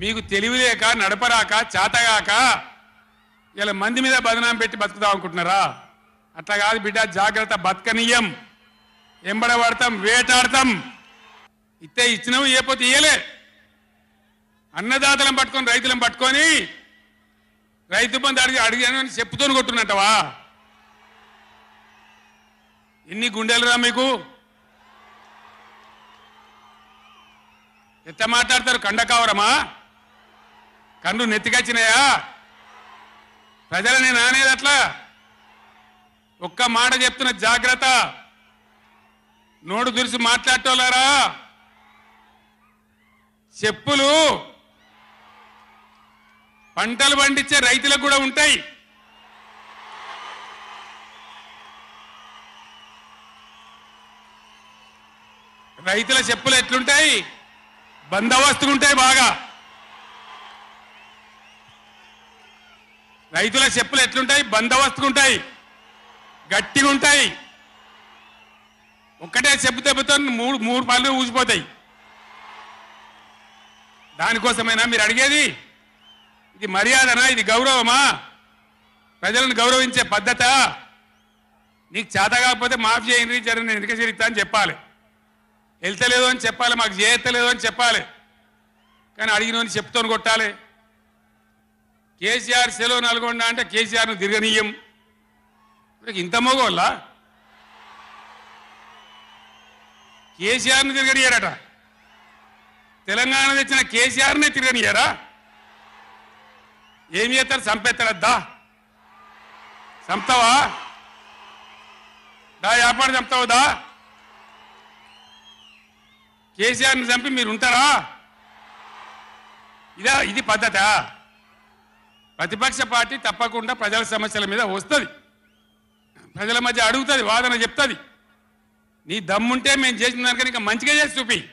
మీకు తెలివి లేక నడపరాక చేతగాక ఇలా మంది మీద బదనాం పెట్టి బతుకుదాం అనుకుంటున్నారా? అట్లా కాదు బిడ్డ జాగ్రత్త బతకనీయం. ఎంబడబడతాం వేటాడతాం. ఇస్తే ఇచ్చినాము ఏపోతే ఇయ్యలే. అన్నదాతలను పట్టుకొని రైతులను పట్టుకొని రైతు బంధు అడిగి అడిగాను చెప్పుతోని కొట్టున్నట్టవా ఎన్ని గుండెలురా మీకు? ఎట్లా మాట్లాడతారు కండకావరమా కన్ను నెత్తికొచ్చినాయా? ప్రజలని నానేది అట్లా ఒక్క మాట చెప్తున్న జాగ్రత్త. నోడు దురిసి మాట్లాడటోలారా చెప్పులు పంటలు పండించే రైతులకు కూడా ఉంటాయి. రైతుల చెప్పులు ఎట్లుంటాయి? బందోబస్తుగా ఉంటాయి బాగా. రైతుల చెప్పులు ఎట్లుంటాయి? బందోబస్తుగా ఉంటాయి గట్టిగా ఉంటాయి ఒక్కటే చెప్పు దెబ్బతో మూడు మూడు పనులు ఊసిపోతాయి. దానికోసమైనా మీరు అడిగేది? ఇది మర్యాదనా? ఇది గౌరవమా? ప్రజలను గౌరవించే పద్ధత? నీకు చేత కాకపోతే మాఫ్ చేయండి జర నేను ఎందుకు చేస్తా అని చెప్పాలి. వెళ్తలేదు అని చెప్పాలి మాకు చేయత్తలేదు అని చెప్పాలి. కానీ అడిగినోని చెప్తోని కొట్టాలి. కేసీఆర్ సెలవు నల్గొండ అంటే కేసీఆర్ను తిరగనీయం. ఇంత మోగోళ్ళ? కేసీఆర్ను తిరగనియరట. తెలంగాణ తెచ్చిన కేసీఆర్నే తిరగనీయారా? ఏం చేస్తారు? చంపేస్తాడద్దా చంపుతావా? దా వ్యాపారం చంపుతావుదా కేసీఆర్ని చంపి మీరు ఉంటారా ఇదా ఇది పద్ధతా? ప్రతిపక్ష పార్టీ తప్పకుండా ప్రజల సమస్యల మీద వస్తుంది. ప్రజల మధ్య అడుగుతుంది వాదన చెప్తుంది. నీ దమ్ముంటే మేము చేసిన దానికని ఇంకా మంచిగా చేసి చూపి.